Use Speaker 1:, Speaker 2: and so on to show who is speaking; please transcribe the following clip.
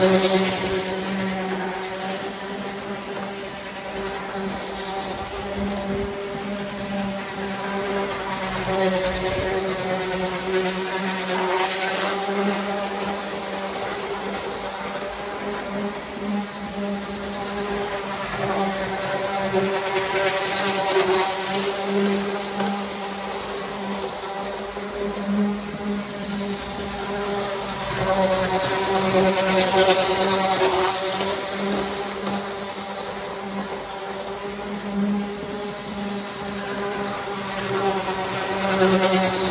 Speaker 1: Oh. Thank you.